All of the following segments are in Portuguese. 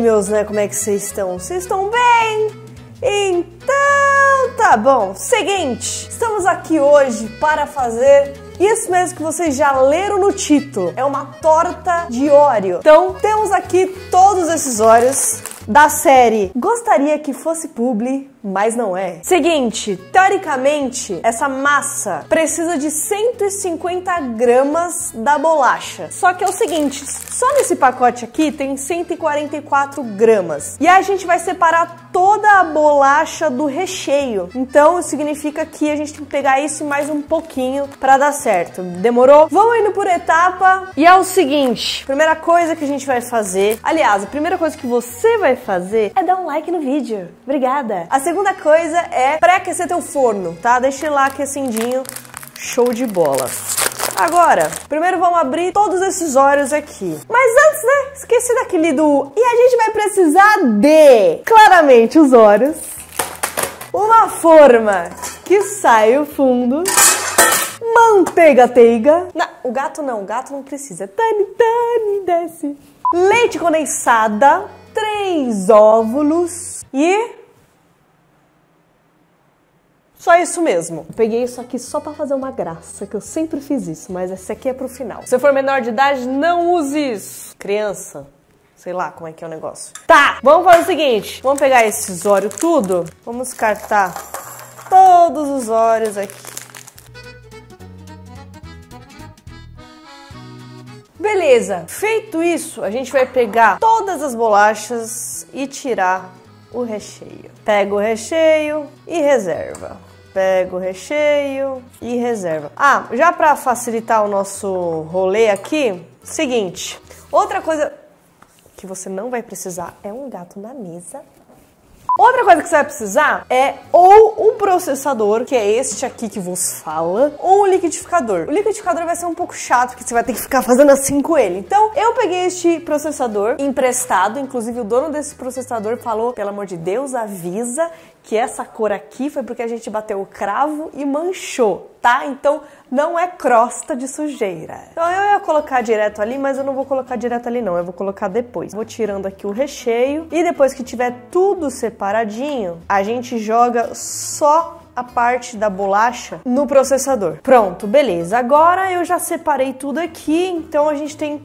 meus, né? Como é que vocês estão? Vocês estão bem? Então, tá bom. Seguinte, estamos aqui hoje para fazer isso mesmo que vocês já leram no título. É uma torta de óleo. Então, temos aqui todos esses óleos da série Gostaria que fosse publi, mas não é. Seguinte, teoricamente, essa massa precisa de 150 gramas da bolacha. Só que é o seguinte, só nesse pacote aqui tem 144 gramas. E a gente vai separar toda a bolacha do recheio. Então, significa que a gente tem que pegar isso mais um pouquinho para dar certo. Demorou? Vamos indo por etapa. E é o seguinte, primeira coisa que a gente vai fazer... Aliás, a primeira coisa que você vai fazer é dar um like no vídeo. Obrigada. A segunda coisa é pré-aquecer teu forno, tá? Deixa ele lá aquecendinho. Show de bola. Agora, primeiro vamos abrir todos esses óleos aqui. Mas antes, né, esqueci daquele do... E a gente vai precisar de, claramente, os óleos. Uma forma que sai o fundo. Manteiga teiga. Não, o gato não, o gato não precisa. Tani, tani, desce. Leite condensada. Três óvulos. E só isso mesmo. Eu peguei isso aqui só para fazer uma graça, que eu sempre fiz isso, mas esse aqui é pro final. Se for menor de idade, não use isso. Criança, sei lá como é que é o negócio. Tá, vamos fazer o seguinte, vamos pegar esses óleos tudo, vamos cartar todos os óleos aqui. Beleza, feito isso, a gente vai pegar todas as bolachas e tirar o recheio. Pega o recheio e reserva pega o recheio e reserva. Ah, já para facilitar o nosso rolê aqui, seguinte, outra coisa que você não vai precisar é um gato na mesa. Outra coisa que você vai precisar é ou um processador, que é este aqui que vos fala, ou um liquidificador. O liquidificador vai ser um pouco chato, porque você vai ter que ficar fazendo assim com ele. Então, eu peguei este processador emprestado, inclusive o dono desse processador falou, pelo amor de Deus, avisa que essa cor aqui foi porque a gente bateu o cravo e manchou, tá? Então não é crosta de sujeira. Então eu ia colocar direto ali, mas eu não vou colocar direto ali não, eu vou colocar depois. Vou tirando aqui o recheio e depois que tiver tudo separadinho, a gente joga só a parte da bolacha no processador. Pronto, beleza. Agora eu já separei tudo aqui, então a gente tem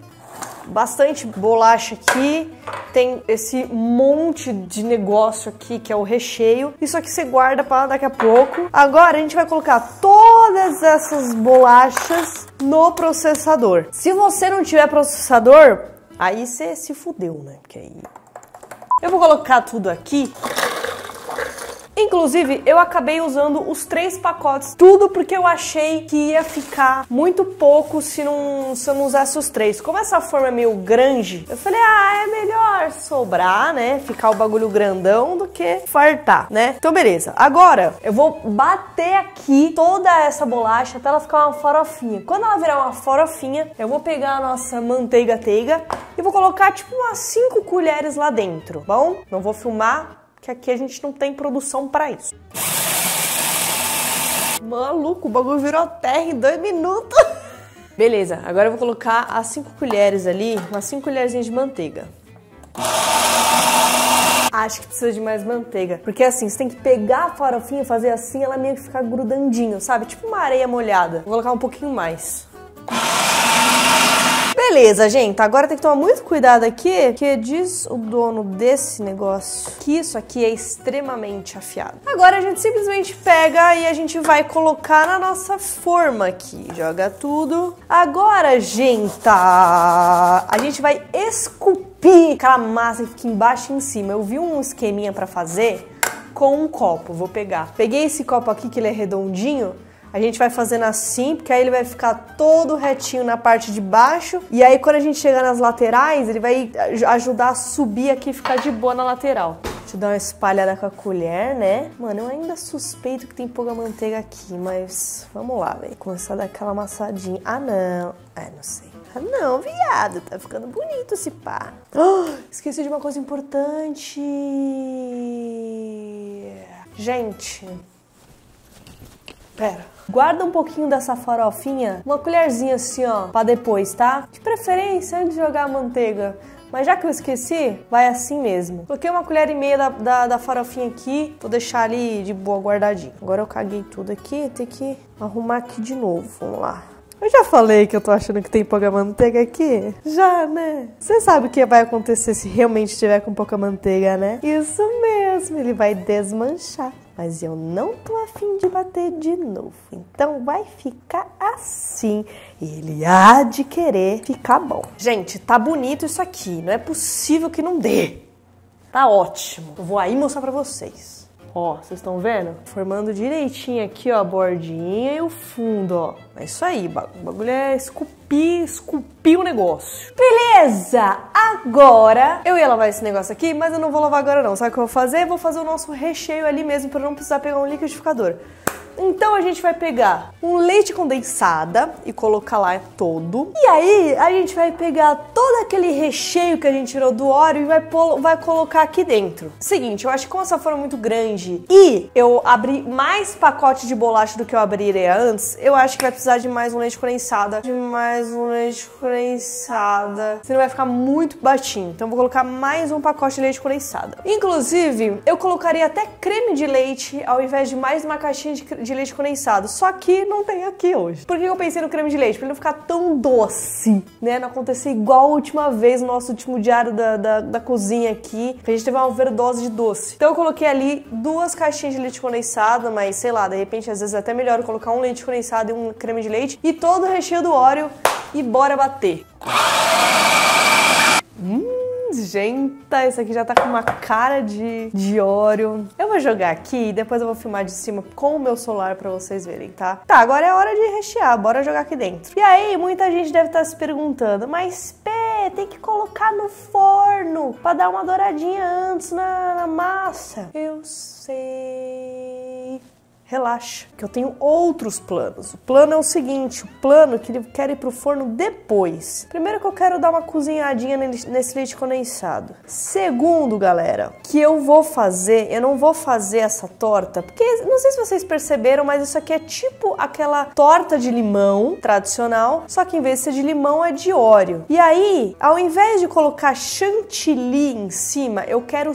bastante bolacha aqui, tem esse monte de negócio aqui que é o recheio. Isso aqui você guarda para daqui a pouco. Agora a gente vai colocar todas essas bolachas no processador. Se você não tiver processador, aí você se fudeu, né? Porque aí eu vou colocar tudo aqui Inclusive, eu acabei usando os três pacotes, tudo porque eu achei que ia ficar muito pouco se, não, se eu não usasse os três. Como essa forma é meio grande, eu falei, ah, é melhor sobrar, né? Ficar o bagulho grandão do que fartar, né? Então, beleza. Agora, eu vou bater aqui toda essa bolacha até ela ficar uma farofinha. Quando ela virar uma farofinha, eu vou pegar a nossa manteiga teiga e vou colocar, tipo, umas 5 colheres lá dentro, bom? Não vou filmar que aqui a gente não tem produção para isso. Maluco, o bagulho virou terra em dois minutos. Beleza, agora eu vou colocar as 5 colheres ali, umas 5 colherzinhas de manteiga. Acho que precisa de mais manteiga. Porque assim, você tem que pegar a farofinha, fazer assim, ela meio que ficar grudandinho, sabe? Tipo uma areia molhada. Vou colocar um pouquinho mais. Beleza, gente. Agora tem que tomar muito cuidado aqui, que diz o dono desse negócio que isso aqui é extremamente afiado. Agora a gente simplesmente pega e a gente vai colocar na nossa forma aqui. Joga tudo. Agora, gente, a gente vai esculpir aquela massa que fica embaixo e em cima. Eu vi um esqueminha para fazer com um copo. Vou pegar. Peguei esse copo aqui que ele é redondinho a gente vai fazendo assim, porque aí ele vai ficar todo retinho na parte de baixo. E aí quando a gente chegar nas laterais, ele vai ajudar a subir aqui e ficar de boa na lateral. Deixa eu dar uma espalhada com a colher, né? Mano, eu ainda suspeito que tem pouca manteiga aqui, mas vamos lá, velho. Começar a dar aquela amassadinha. Ah, não. É, não sei. Ah, não, viado. Tá ficando bonito esse pá. Oh, esqueci de uma coisa importante. Gente, Pera. Guarda um pouquinho dessa farofinha, uma colherzinha assim, ó, pra depois, tá? De preferência, antes de jogar a manteiga Mas já que eu esqueci, vai assim mesmo. Coloquei uma colher e meia da, da, da farofinha aqui, vou deixar ali de boa guardadinho. Agora eu caguei tudo aqui, tem que arrumar aqui de novo. Vamos lá. Eu já falei que eu tô achando que tem pouca manteiga aqui? Já, né? Você sabe o que vai acontecer se realmente tiver com pouca manteiga, né? Isso mesmo, ele vai desmanchar. Mas eu não tô afim de bater de novo. Então vai ficar assim. Ele há de querer ficar bom. Gente, tá bonito isso aqui. Não é possível que não dê. Tá ótimo. Eu vou aí mostrar pra vocês. Ó, vocês estão vendo? Formando direitinho aqui, ó, a bordinha e o fundo, ó. É isso aí, o bagulho é esculpir, esculpir o negócio. Beleza! Agora, eu ia lavar esse negócio aqui, mas eu não vou lavar agora não. Sabe o que eu vou fazer? Vou fazer o nosso recheio ali mesmo, pra não precisar pegar um liquidificador. Então a gente vai pegar um leite condensada e colocar lá todo. E aí a gente vai pegar todo aquele recheio que a gente tirou do óleo e vai, vai colocar aqui dentro. Seguinte, eu acho que como essa forma é muito grande e eu abri mais pacote de bolacha do que eu abriria antes, eu acho que vai precisar de mais um leite condensada. De mais um leite condensada. Senão vai ficar muito baixinho. Então eu vou colocar mais um pacote de leite condensada. Inclusive, eu colocaria até creme de leite ao invés de mais uma caixinha de de leite condensado. Só que não tem aqui hoje. Por que eu pensei no creme de leite? Pra ele não ficar tão doce, né? Não acontecer igual a última vez no nosso último diário da, da, da cozinha aqui, que a gente teve uma overdose de doce. Então eu coloquei ali duas caixinhas de leite condensado, mas sei lá, de repente às vezes é até melhor colocar um leite condensado e um creme de leite e todo o recheio do óleo e bora bater. Hum nojenta. Esse aqui já tá com uma cara de, de óleo. Eu vou jogar aqui e depois eu vou filmar de cima com o meu celular pra vocês verem, tá? Tá, agora é hora de rechear. Bora jogar aqui dentro. E aí, muita gente deve estar tá se perguntando, mas Pé, tem que colocar no forno pra dar uma douradinha antes na, na massa. Eu sei relaxa, que eu tenho outros planos. O plano é o seguinte, o plano é que ele quer ir pro forno depois. Primeiro que eu quero dar uma cozinhadinha nesse leite condensado. Segundo, galera, que eu vou fazer, eu não vou fazer essa torta, porque não sei se vocês perceberam, mas isso aqui é tipo aquela torta de limão tradicional, só que em vez de ser de limão é de óleo. E aí, ao invés de colocar chantilly em cima, eu quero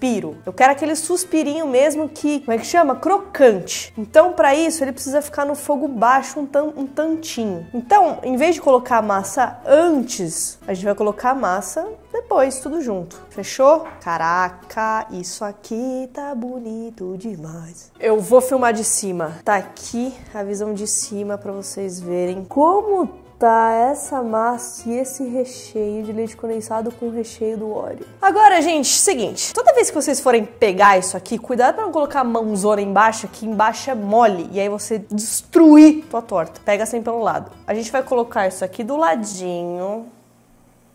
suspiro. Eu quero aquele suspirinho mesmo que, como é que chama? Crocante. Então, para isso, ele precisa ficar no fogo baixo um, tan um tantinho. Então, em vez de colocar a massa antes, a gente vai colocar a massa depois, tudo junto. Fechou? Caraca, isso aqui tá bonito demais. Eu vou filmar de cima. Tá aqui a visão de cima para vocês verem como tá essa massa e esse recheio de leite condensado com o recheio do óleo. Agora, gente, seguinte, toda vez que vocês forem pegar isso aqui, cuidado para não colocar a mãozona embaixo, que embaixo é mole, e aí você destruir tua torta. Pega assim pelo lado. A gente vai colocar isso aqui do ladinho,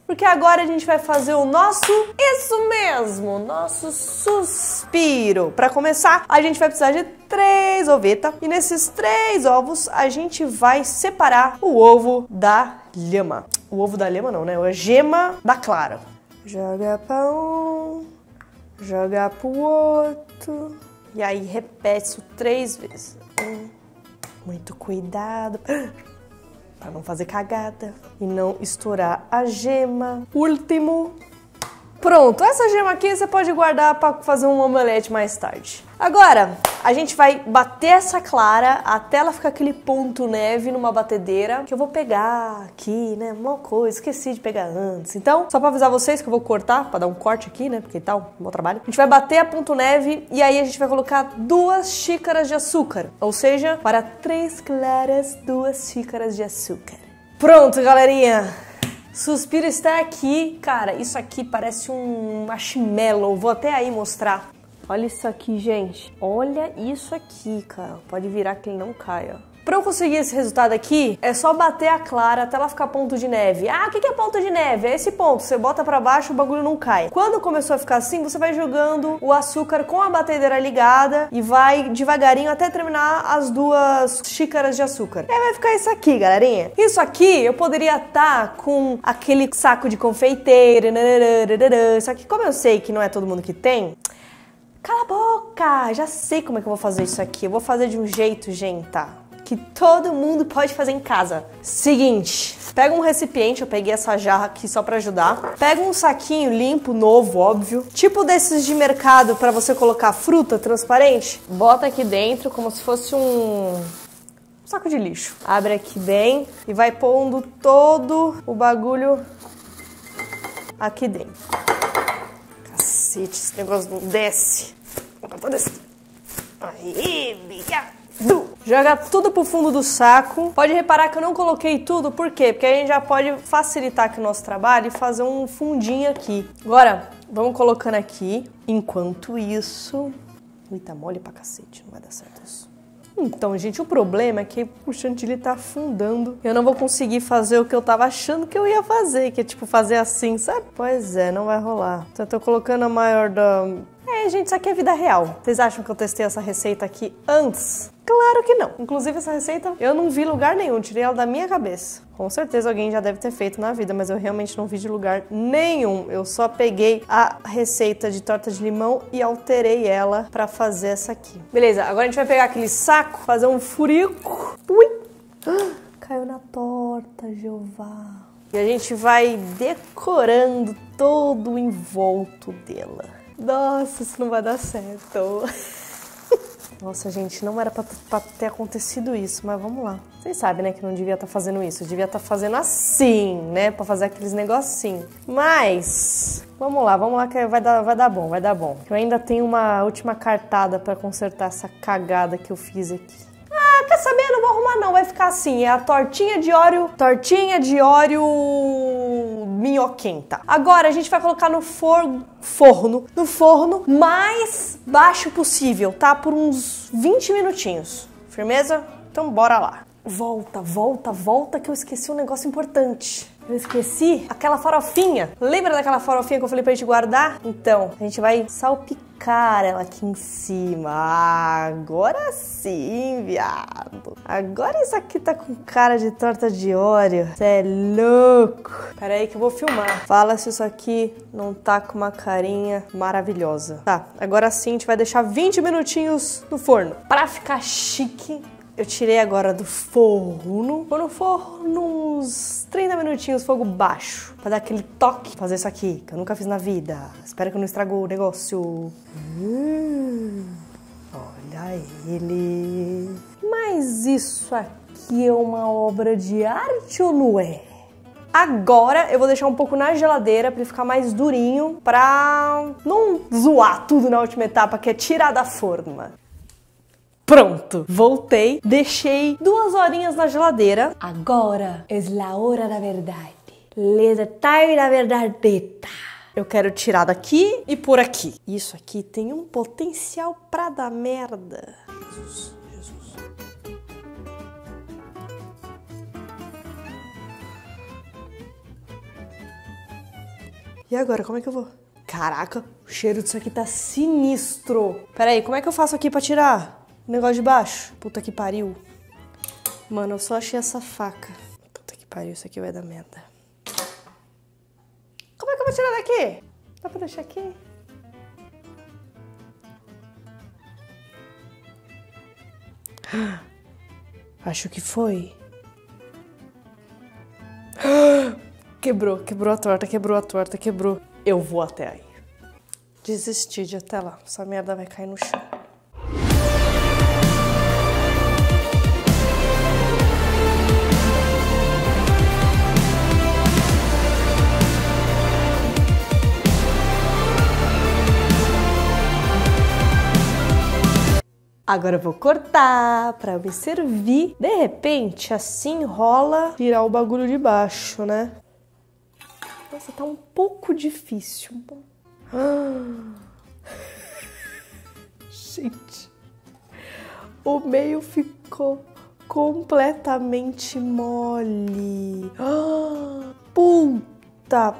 porque agora a gente vai fazer o nosso, isso mesmo, nosso suspiro. Para começar, a gente vai precisar de três ovetas e nesses três ovos a gente vai separar o ovo da lhama. O ovo da lhama não, né? A gema da clara. Joga pra um, joga pro outro e aí repete isso três vezes. Um, muito cuidado para não fazer cagada e não estourar a gema. Último. Pronto, essa gema aqui você pode guardar para fazer um omelete mais tarde. Agora, a gente vai bater essa clara até ela ficar aquele ponto neve numa batedeira, que eu vou pegar aqui, né? Uma coisa, esqueci de pegar antes. Então, só para avisar vocês que eu vou cortar, para dar um corte aqui, né? Porque tal, bom trabalho. A gente vai bater a ponto neve e aí a gente vai colocar duas xícaras de açúcar. Ou seja, para três claras, duas xícaras de açúcar. Pronto, galerinha. Suspiro está aqui. Cara, isso aqui parece um marshmallow. Vou até aí mostrar. Olha isso aqui, gente. Olha isso aqui, cara. Pode virar que ele não cai, ó. Para eu conseguir esse resultado aqui, é só bater a clara até ela ficar ponto de neve. Ah, o que é ponto de neve? É esse ponto. Você bota para baixo, o bagulho não cai. Quando começou a ficar assim, você vai jogando o açúcar com a batedeira ligada e vai devagarinho até terminar as duas xícaras de açúcar. E aí vai ficar isso aqui, galerinha. Isso aqui eu poderia estar tá com aquele saco de confeiteiro, só que como eu sei que não é todo mundo que tem, Cala a boca! Já sei como é que eu vou fazer isso aqui. Eu vou fazer de um jeito, gente. Que todo mundo pode fazer em casa. Seguinte, pega um recipiente, eu peguei essa jarra aqui só para ajudar. Pega um saquinho limpo, novo, óbvio, tipo desses de mercado para você colocar fruta transparente. Bota aqui dentro como se fosse um saco de lixo. Abre aqui bem e vai pondo todo o bagulho aqui dentro. Cacete, esse negócio não desce. Aí, obrigado. Joga tudo pro fundo do saco. Pode reparar que eu não coloquei tudo, por quê? Porque a gente já pode facilitar aqui o nosso trabalho e fazer um fundinho aqui. Agora, vamos colocando aqui. Enquanto isso... Ui, tá mole pra cacete, não vai dar certo isso. Então, gente, o problema é que o chantilly tá afundando. Eu não vou conseguir fazer o que eu tava achando que eu ia fazer, que é tipo fazer assim, sabe? Pois é, não vai rolar. Então eu tô colocando a maior da... Gente, isso aqui é vida real. Vocês acham que eu testei essa receita aqui antes? Claro que não. Inclusive, essa receita eu não vi lugar nenhum, tirei ela da minha cabeça. Com certeza alguém já deve ter feito na vida, mas eu realmente não vi de lugar nenhum. Eu só peguei a receita de torta de limão e alterei ela para fazer essa aqui. Beleza, agora a gente vai pegar aquele saco, fazer um furico. Ui! Caiu na torta, Jeová. E a gente vai decorando todo o envolto dela. Nossa, isso não vai dar certo. Nossa, gente, não era pra, ter acontecido isso, mas vamos lá. Vocês sabem, né, que não devia estar tá fazendo isso. Eu devia estar tá fazendo assim, né, pra fazer aqueles negocinhos. Mas, vamos lá, vamos lá que vai dar, vai dar bom, vai dar bom. Eu ainda tenho uma última cartada para consertar essa cagada que eu fiz aqui. Ah, quer saber? Eu não vou arrumar não, vai ficar assim. É a tortinha de óleo, tortinha de óleo minhoquenta. Agora a gente vai colocar no forno, forno, no forno mais baixo possível, tá? Por uns 20 minutinhos. Firmeza? Então bora lá. Volta, volta, volta que eu esqueci um negócio importante. Eu esqueci aquela farofinha. Lembra daquela farofinha que eu falei pra gente guardar? Então, a gente vai salpicar ela aqui em cima. Ah, agora sim, viado. Agora isso aqui tá com cara de torta de óleo. Você é louco. Pera aí que eu vou filmar. Fala se isso aqui não tá com uma carinha maravilhosa. Tá, agora sim a gente vai deixar 20 minutinhos no forno. Pra ficar chique, eu tirei agora do forno. Vou no forno uns 30 minutinhos, fogo baixo. Pra dar aquele toque. Fazer isso aqui, que eu nunca fiz na vida. Espero que não estragou o negócio. Hum, olha ele. Mas isso aqui é uma obra de arte ou não é? Agora eu vou deixar um pouco na geladeira para ele ficar mais durinho, pra não zoar tudo na última etapa, que é tirar da forma. Pronto, voltei, deixei duas horinhas na geladeira. Agora é a hora da verdade. Le detalhe da verdadeta. Eu quero tirar daqui e por aqui. Isso aqui tem um potencial pra dar merda. Jesus, Jesus. E agora, como é que eu vou? Caraca, o cheiro disso aqui tá sinistro. Pera aí, como é que eu faço aqui pra tirar? Negócio de baixo. Puta que pariu. Mano, eu só achei essa faca. Puta que pariu, isso aqui vai dar merda. Como é que eu vou tirar daqui? Dá pra deixar aqui? Acho que foi. Quebrou, quebrou a torta, quebrou a torta, quebrou. Eu vou até aí. Desisti de até lá. Essa merda vai cair no chão. Agora vou cortar para me servir. De repente, assim rola tirar o bagulho de baixo, né? Nossa, tá um pouco difícil. Ah. Gente, o meio ficou completamente mole. Ah. Puta,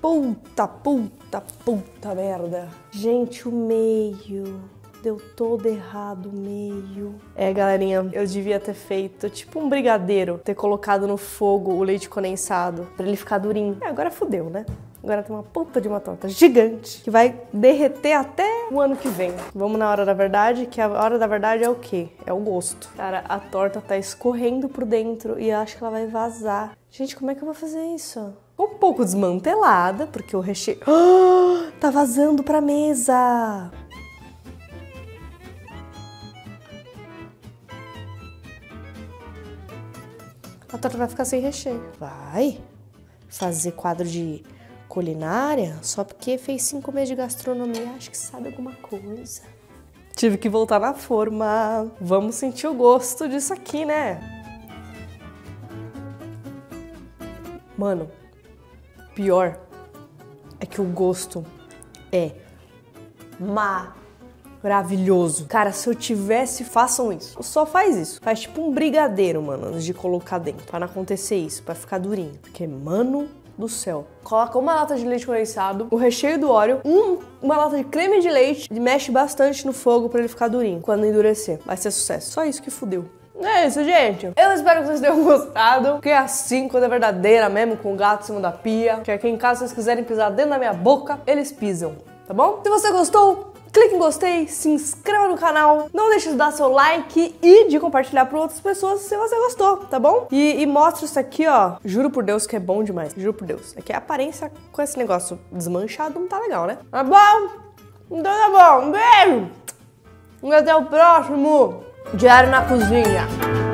puta, puta, puta merda. Gente, o meio deu todo errado o meio. É, galerinha, eu devia ter feito tipo um brigadeiro, ter colocado no fogo o leite condensado para ele ficar durinho. É, agora fudeu, né? Agora tem uma puta de uma torta gigante que vai derreter até o ano que vem. Vamos na hora da verdade, que a hora da verdade é o quê? É o gosto. Cara, a torta tá escorrendo por dentro e eu acho que ela vai vazar. Gente, como é que eu vou fazer isso? Um pouco desmantelada, porque o recheio. Oh, tá vazando pra mesa! A torta vai ficar sem recheio. Vai fazer quadro de culinária só porque fez cinco meses de gastronomia, acho que sabe alguma coisa. Tive que voltar na forma. Vamos sentir o gosto disso aqui, né? Mano, pior é que o gosto é maravilhoso. Cara, se eu tivesse, façam isso. Só faz isso. Faz tipo um brigadeiro, mano, antes de colocar dentro. Pra não acontecer isso, pra ficar durinho. Porque, mano, do céu. Coloca uma lata de leite condensado, o recheio do óleo, um, uma lata de creme de leite e mexe bastante no fogo para ele ficar durinho. Quando endurecer, vai ser sucesso. Só isso que fudeu. É isso, gente. Eu espero que vocês tenham gostado. Que é assim, quando é verdadeira mesmo, com o gato em cima da pia. Que aqui em casa, se vocês quiserem pisar dentro da minha boca, eles pisam. Tá bom? Se você gostou, clique em gostei, se inscreva no canal, não deixe de dar seu like e de compartilhar para outras pessoas se você gostou, tá bom? E, e mostra isso aqui, ó. Juro por Deus que é bom demais. Juro por Deus. É que a aparência com esse negócio desmanchado não tá legal, né? Tá bom? Então tá bom. Um beijo! E até o próximo Diário na Cozinha.